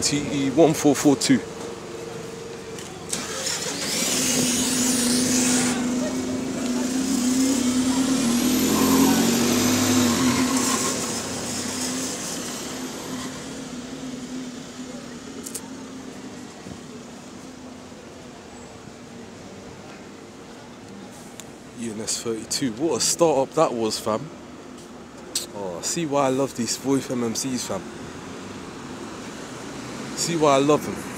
TE 1442. ENS 32. What a startup that was, fam. Oh, see why I love these Voith MMCs, fam. See why I love them.